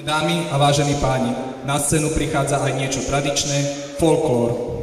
Dámy a vážení páni, na scénu prichádza aj niečo tradičné, folklór.